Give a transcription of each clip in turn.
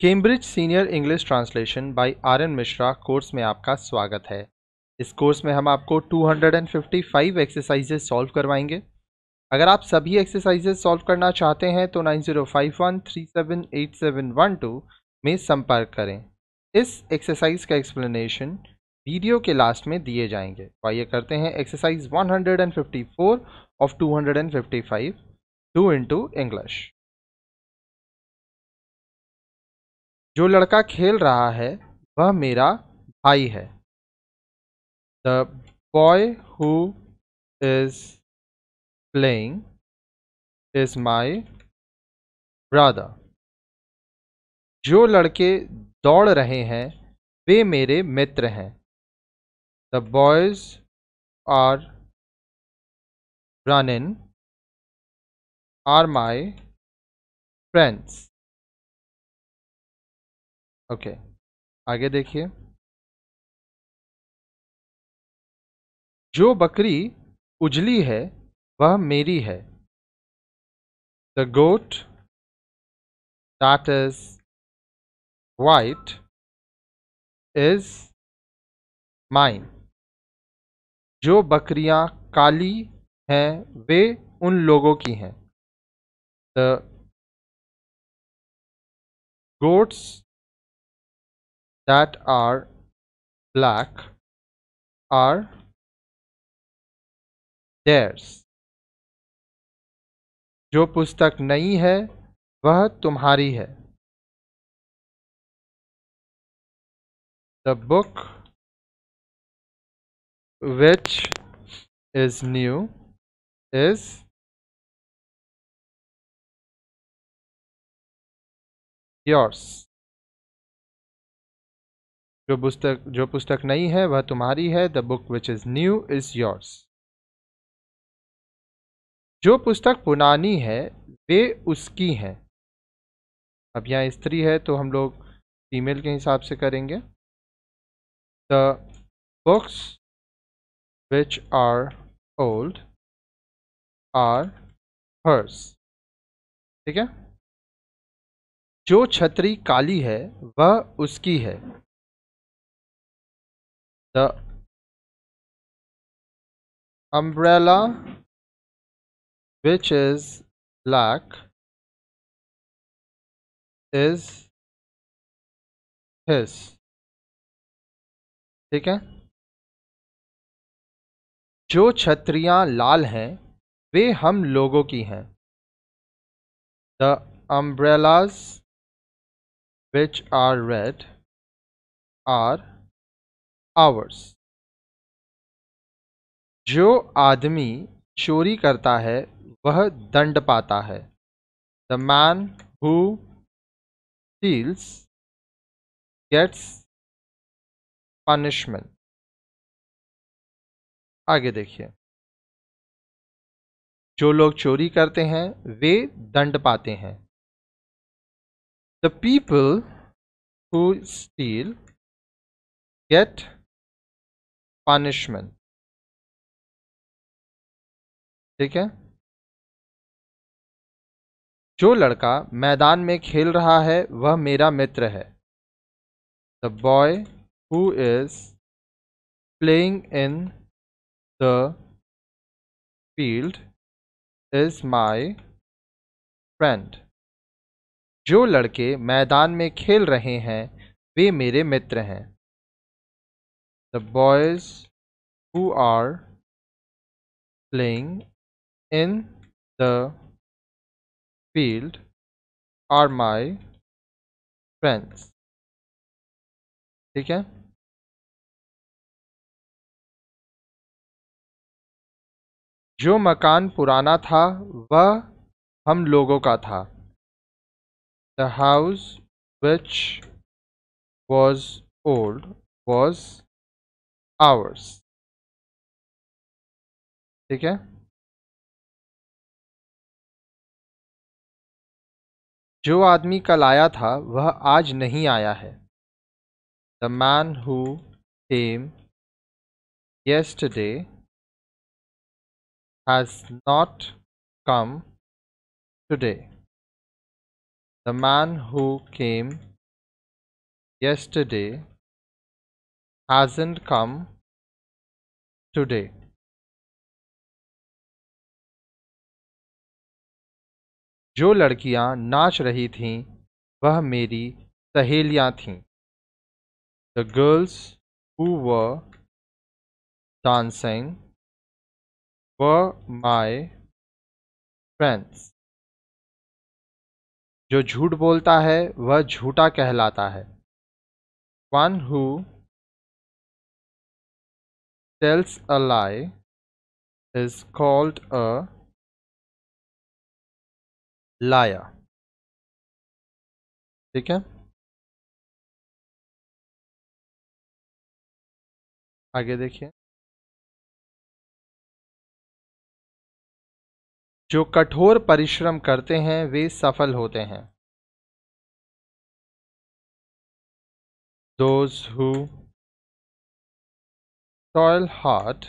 Cambridge senior English translation by R N Mishra course में आपका स्वागत है। इस कोर्स में हम आपको 255 एक्सरसाइजेस सॉल्व करवाएँगे। अगर आप सभी एक्सरसाइजेस सॉल्व करना चाहते हैं तो 9051378712 में संपर्क करें। इस एक्सरसाइज का एक्सप्लेनेशन वीडियो के लास्ट में दिए जाएँगे। तो आइए करते हैं exercise 154 of 255 to into English जो लड़का खेल रहा है, वह मेरा भाई है। The boy who is playing is my brother जो लड़के दौड़ रहे हैं, वे मेरे मित्र हैं। The boys are running are my friends okay आगे देखिए। जो बकरी उजली है, वह मेरी है। The goat that is white is mine जो बकरियाँ काली हैं, वे उन लोगों की हैं। The goats that are black are theirs. जो पुस्तक नई है, वह तुम्हारी है। The book which is new is yours जो पुस्तक जो पुस्तक नई है, वह तुम्हारी है। The book which is new is yours जो पुस्तक पुरानी है, वे उसकी हैं। अब यहाँ स्त्री है तो हम लोग फीमेल के हिसाब से करेंगे। The books which are old are hers ठीक है? जो छतरी काली है, वह उसकी है। The umbrella which is black, is his. ठीक है? जो छतरियाँ लाल हैं, वे हम लोगों की हैं। The umbrellas which are red are ours जो आदमी चोरी करता है, वह दंड पाता है। The man who steals gets punishment आगे देखिए। जो लोग चोरी करते हैं, वे दंड पाते हैं। The people who steal get punishment ठीक है? जो लड़का मैदान में खेल रहा है, वह मेरा मित्र है। The boy who is playing in the field is my friend जो लड़के मैदान में खेल रहे हैं, वे मेरे मित्र हैं। The boys who are playing in the field are my friends. ठीक है? जो मकान पुराना था, वह हम लोगों का था। The house which was old was ours ठीक है? जो आदमी कल आया था, वह आज नहीं आया है। The man who came yesterday has not come today the man who came yesterday hasn't come today. जो लड़कियाँ नाच रही थीं, वह मेरी सहेलियाँ थीं। The girls who were dancing were my friends जो झूठ बोलता है, वह झूठा कहलाता है। One who tells a lie is called a liar ठीक है आगे देखिए जो कठोर परिश्रम करते हैं वे सफल होते हैं those who toil hard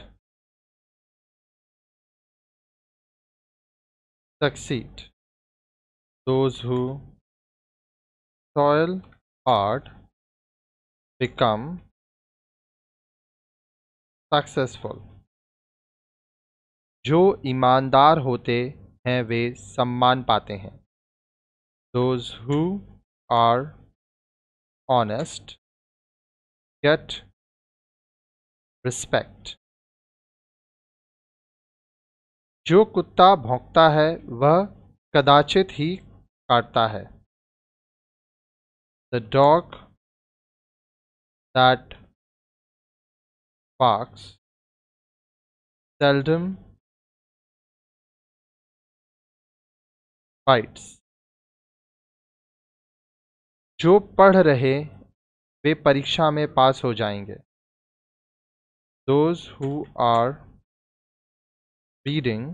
succeed those who toil hard become successful जो ईमानदार होते हैं वे सम्मान पाते हैं those who are honest get respect जो कुत्ता भौंकता है, वह कदाचित ही काटता है। The dog that barks seldom bites जो पढ़ रहे, वे परीक्षा में पास हो जाएँगे। Those who are reading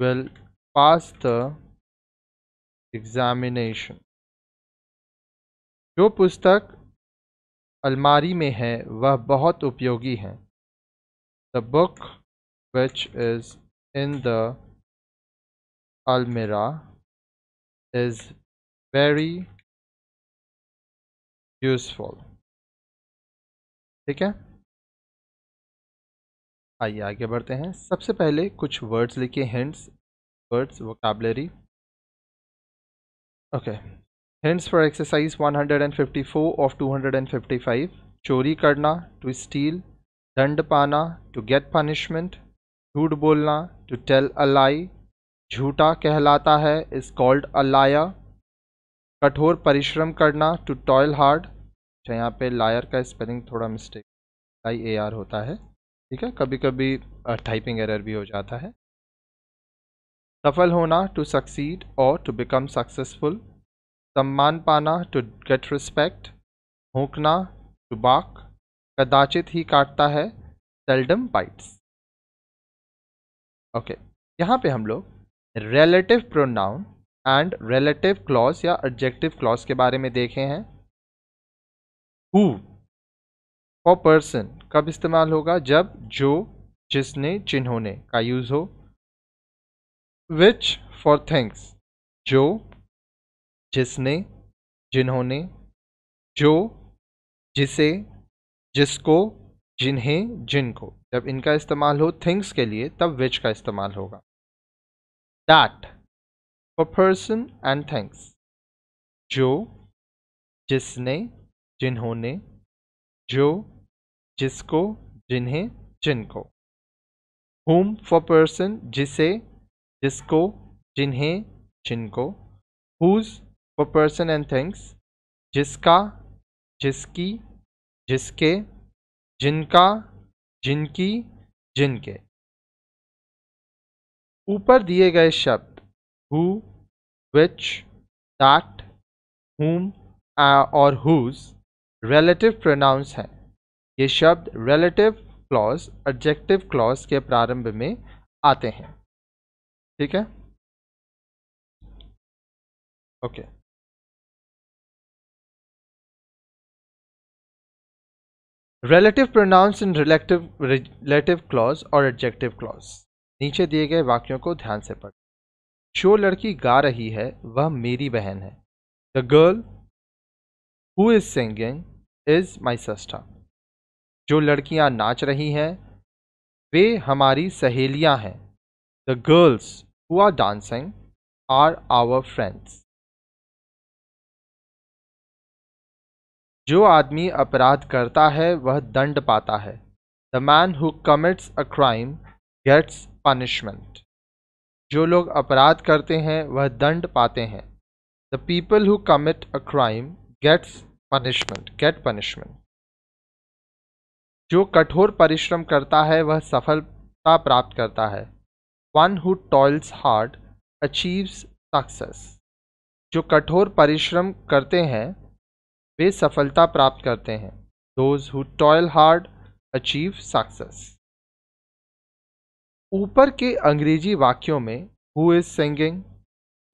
will pass the examination जो पुस्तक अलमारी में है, वह बहुत उपयोगी है। The book which is in the almirah is very useful. ठीक है? आइए आगे बढ़ते हैं। सबसे पहले कुछ वर्ड्स लिखिए hints words vocabulary okay hints for exercise 154 of 255 चोरी करना टू स्टील दंड पाना टू गेट पनिशमेंट झूठ बोलना टू टेल अ लाई झूठा कहलाता है इज़ कॉल्ड अ लायर कठोर परिश्रम करना टू टॉयल हार्ड अच्छा यहाँ पे लायर का स्पेलिंग थोड़ा मिस्टेक आई ए आर होता है। ठीक है? कभी कभी टाइपिंग एरर भी हो जाता है। सफल होना टू सक्सीड और टू बिकम सक्सेसफुल सम्मान पाना टू गेट रिस्पेक्ट भोंकना टू बाक कदाचित ही काटता है। सेल्डम बाइट्स ओके यहाँ पे हम लोग relative pronoun and relative clause या एडजेक्टिव क्लॉज के बारे में देखे हैं। हु फॉर पर्सन कब इस्तेमाल होगा? जब, जो, जिसने, जिन्होंने का यूज़ हो। विच फॉर थिंग्स जो, जिसने, जिन्होंने, जो, जिसे, जिसको, जिन्हें, जिनको। जब इनका इस्तेमाल हो थिंग्स के लिए, तब विच का इस्तेमाल होगा। That for person and things जो, जिसने, जिन्होंने, जो जिसको, जिन्हें, जिनको। Whom फॉर पर्सन जिसे, जिसको, जिन्हें, जिनको। Whose for person and things जिसका, जिसकी, जिसके, जिनका, जिनकी, जिनके। ऊपर दिए गए शब्द हु विच दैट हुम और हुज रिलेटिव प्रोनाउंस हैं। ये शब्द रिलेटिव क्लॉज एडजेक्टिव क्लॉज के प्रारंभ में आते हैं। ठीक है? Okay relative pronouns in relative relative clause और एडजेक्टिव क्लॉज नीचे दिए गए वाक्यों को ध्यान से पढ़। जो लड़की गा रही है, वह मेरी बहन है। The girl who is singing is my sister जो लड़कियाँ नाच रही हैं, वे हमारी सहेलियाँ हैं। The girls who are dancing are our friends जो आदमी अपराध करता है, वह दंड पाता है। The man who commits a crime gets punishment जो लोग अपराध करते हैं, वह दंड पाते हैं। The people who commit a crime gets punishment get punishment जो कठोर परिश्रम करता है, वह सफलता प्राप्त करता है। One who toils hard achieves success जो कठोर परिश्रम करते हैं, वे सफलता प्राप्त करते हैं। Those who toil hard achieve success ऊपर के अंग्रेज़ी वाक्यों में who is singing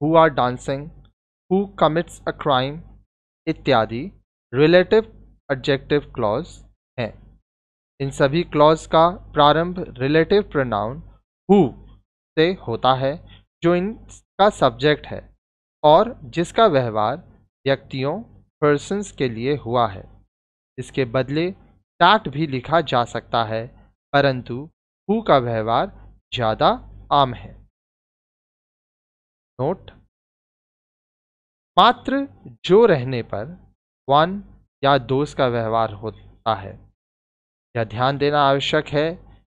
who are dancing who commits a crime इत्यादि रिलेटिव एडजेक्टिव क्लॉज इन सभी क्लॉज का प्रारंभ रिलेटिव प्रोनाउन हु से होता है, जो इनका सब्जेक्ट है और जिसका व्यवहार व्यक्तियों पर्सन्स के लिए हुआ है। इसके बदले टाट भी लिखा जा सकता है, परंतु हु का व्यवहार ज़्यादा आम है। नोट मात्र जो रहने पर वन या दोस्त का व्यवहार होता है। यह ध्यान देना आवश्यक है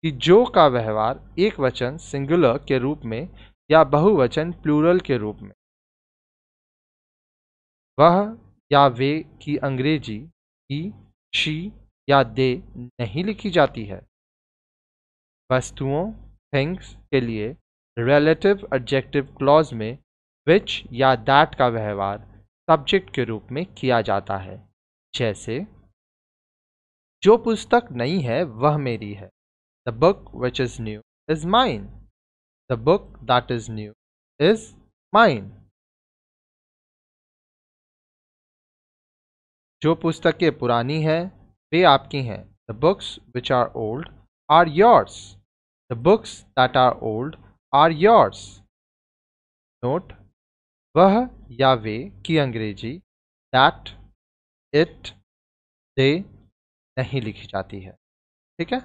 कि जो का व्यवहार एक वचन सिंगुलर के रूप में या बहुवचन प्लूरल के रूप में। वह या वे की अंग्रेज़ी ही शी या दे नहीं लिखी जाती है। वस्तुओं थिंग्स के लिए रिलेटिव एडजेक्टिव क्लॉज में विच या दैट का व्यवहार सब्जेक्ट के रूप में किया जाता है। जैसे जो पुस्तक नई है, वह मेरी है। The book which is new is mine the book that is new is mine जो पुस्तकें पुरानी हैं, वे आपकी हैं। The books which are old are yours the books that are old are yours note वह या वे की अंग्रेज़ी दैट इट दे नहीं लिखी जाती है। ठीक है?